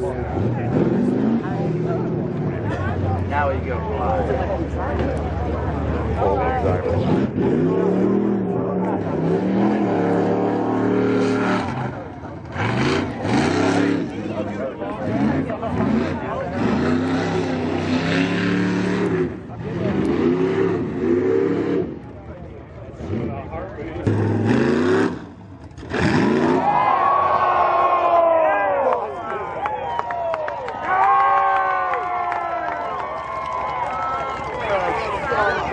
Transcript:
Now we go live. Bible